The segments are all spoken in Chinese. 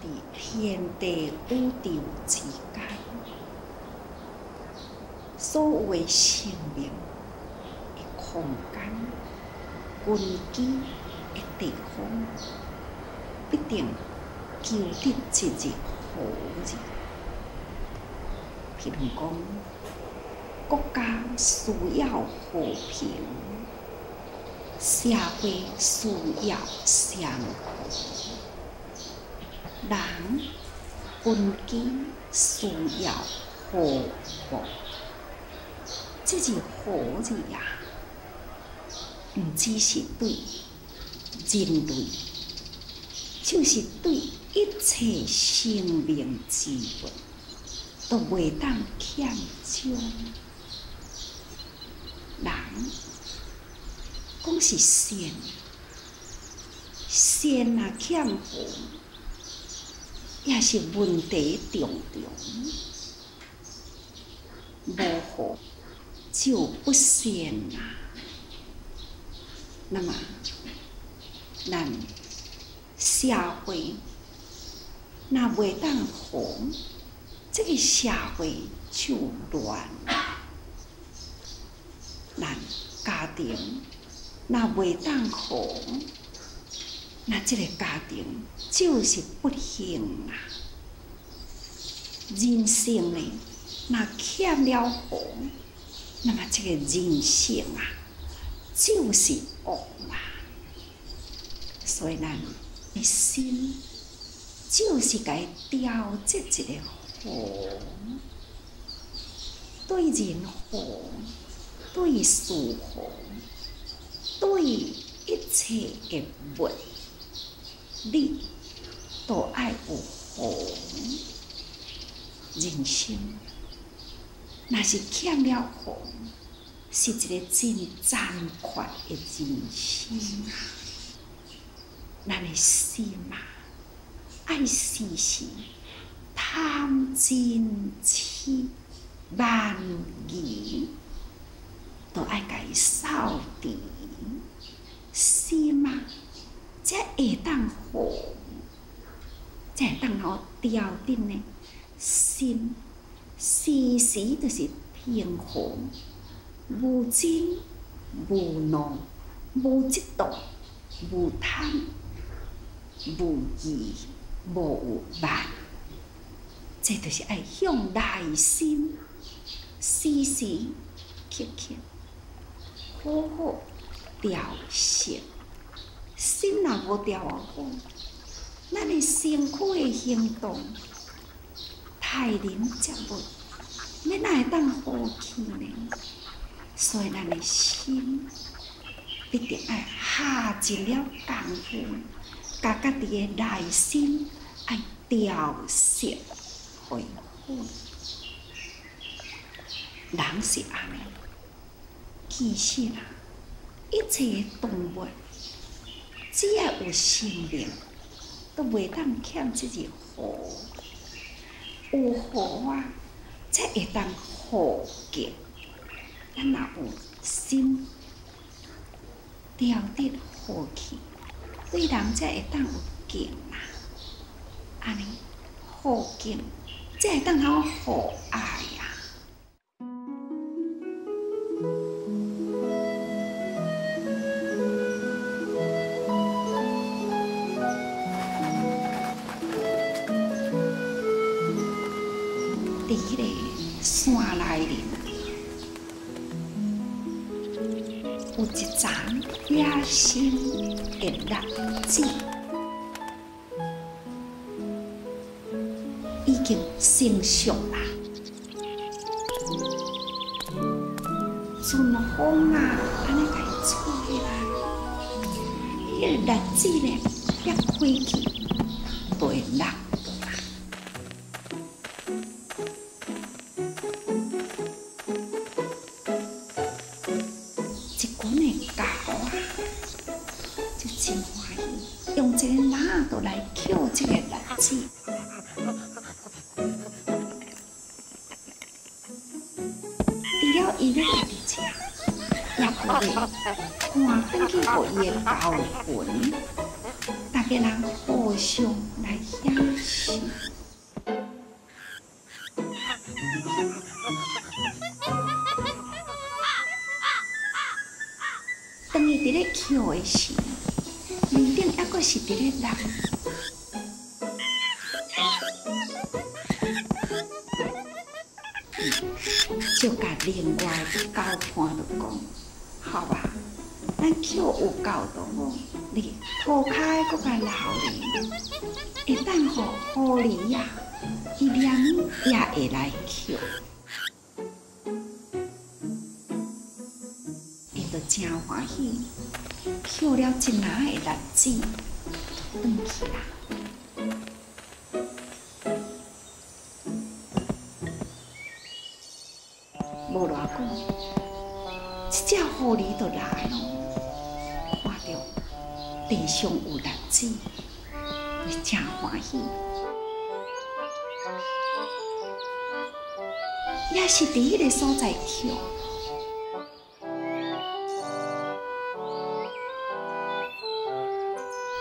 伫天地宇宙之间，所有的生命的空间、根基的地方，必定求得一日好日。譬如讲，国家需要和平，社会需要祥和。人根基需要和睦，这是好字呀！毋只是对人类，就是对一切生命之物，都袂当欠缺。人讲是善，善啊欠和。也是问题重重，无好就不善啦。那么，咱社会那袂当好，这个社会就乱；咱家庭那袂当好。那这个家庭就是不幸啊！人性呢，那欠了红，那么这个人性啊，就是恶啊。所以咱的心就是该调节一个好，对人好，对事好，对一切的物。你都爱有好人生，若是欠了好，是一个真残酷的人生啊！咱的心啊，爱时时贪嗔痴慢疑，都爱甲伊扫除心啊！才会当好，才会当好调定呢。心时时都是平和，无争无怒，无嫉妒，无贪，无疑，无慢。这就是爱向内心时时刻刻好好调息。心若无调好，咱的身躯的行动太灵接物，你哪会当好去呢？所以咱的心必定爱下尽了功夫，甲家己的内心爱调息恢复。人是安尼，其实啊，一切动物。只要有生命，都袂当欠这个福。有福啊，才会当好见。咱若有心调得好气，对人才会当有敬啊。安尼好敬，才会当好好爱呀。心的日子已经成熟啦，春风啊，安尼甲伊吹来，迄个日子咧，一开去，看，回去互伊的交魂，大个人互相来享受。当伊伫咧跳的时，面顶抑阁是伫咧人，就甲另外交换着讲，好吧，咱扣有够到无？你涂骹搁甲留咧，会当互狐狸呀，伊连也会来扣。真欢喜，扣了一篮的栗子，转去啦。无偌久，只狐狸就来了，看到地上有栗子，就真欢喜，也是伫迄个所在扣。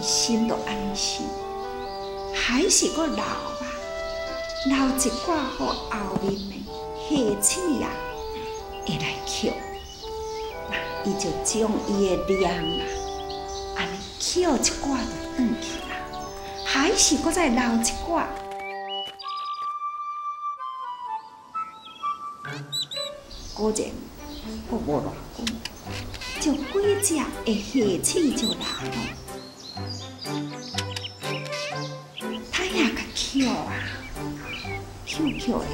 心都安心，还是个老吧，留一挂互后面的下次啊，会来捡。伊就将伊的量啊，安尼捡一挂就转去啦，还是搁再留一挂。果然，我无偌久，就几只的下次就来了。跳啊，跳跳的，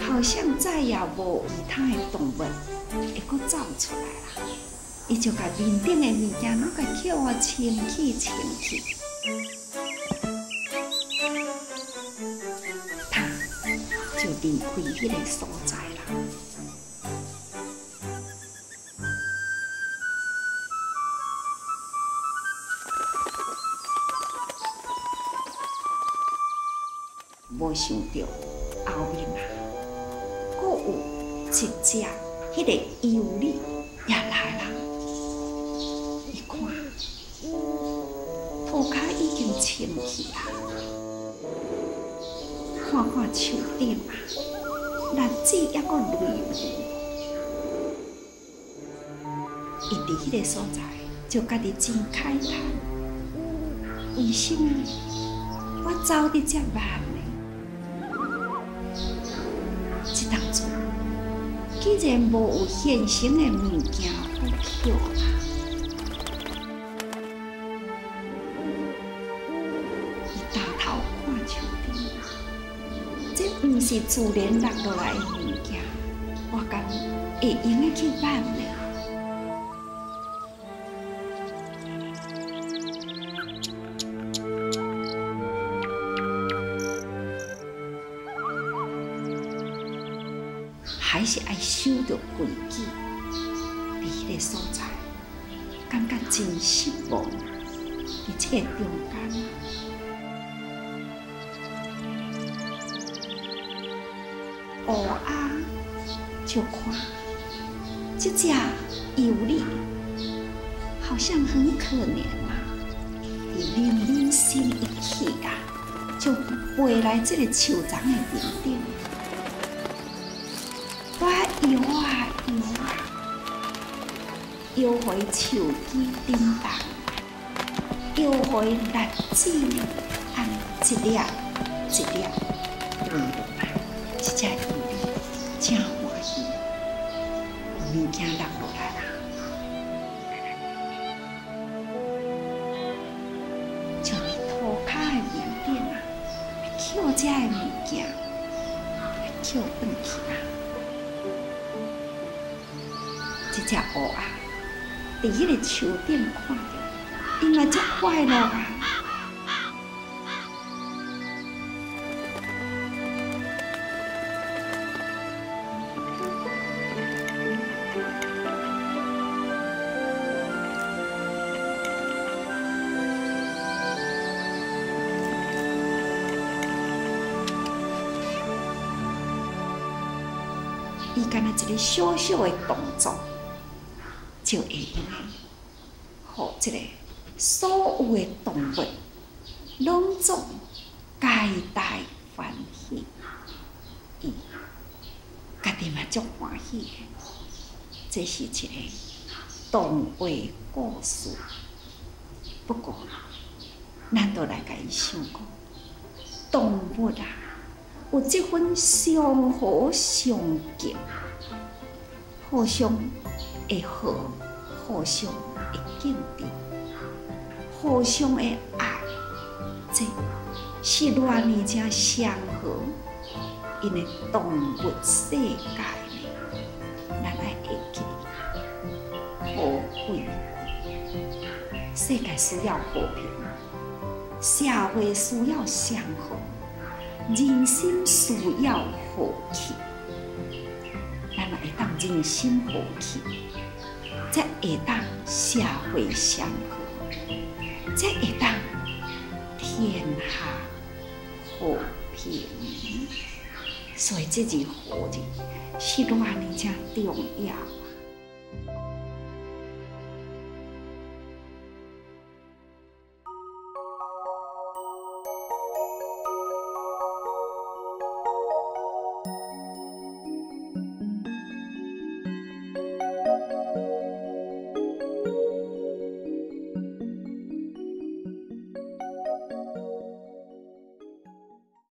好像再也无其他的动物会阁走出来啦。伊就甲面顶的物件拢甲叫啊清起清起，他就离开迄个所在啦。无想到一只迄个尤里也来啦。一看，涂骹已经清去啊，看看树顶啊，栗子抑阁累累。伊伫迄个所在，就家己真慨叹：为什么我走得遮慢？既然无有现成的物件好捡啦，伊抬头看树顶，这毋是自然落落来的物件，我讲会用得去办了？还是爱守着规矩，伫迄个所在，感觉真失望。伫这个中间，乌鸦就看这只尤里，好像很可怜啊！伊零零心一起啊，就飞来这个树丛的顶顶。摇啊，摇回树枝顶动，摇回栗子按一粒一粒落来，这只鱼真欢喜，物件落落来啦，像你涂骹的面顶啊，捡这的物件，捡转去啊。一只乌啊，第一个树顶看到，伊咪真乖咯啊！伊干阿一个小小的动作。就会用诶，互即个所有诶动物拢总皆大欢喜，伊家己嘛足欢喜诶。这是一个动画故事，不过，咱都来甲伊想讲，动物啊，有即份相互相敬，互相会好，互相会敬重，互相会爱，这是偌尼正祥和，因为动物世界呢，咱爱会记。和平，世界需要和平，社会需要祥和，人心需要和气。咱会当人心和气，才会当社会祥和，才会当天下和平。所以，这句“和”字是偌尼正重要。